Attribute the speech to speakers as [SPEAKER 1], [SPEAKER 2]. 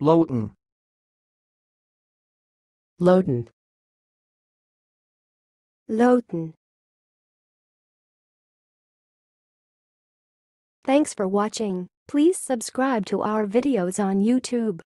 [SPEAKER 1] Loten.
[SPEAKER 2] Loten.
[SPEAKER 3] Loten. Thanks for watching. Please subscribe to our videos on YouTube.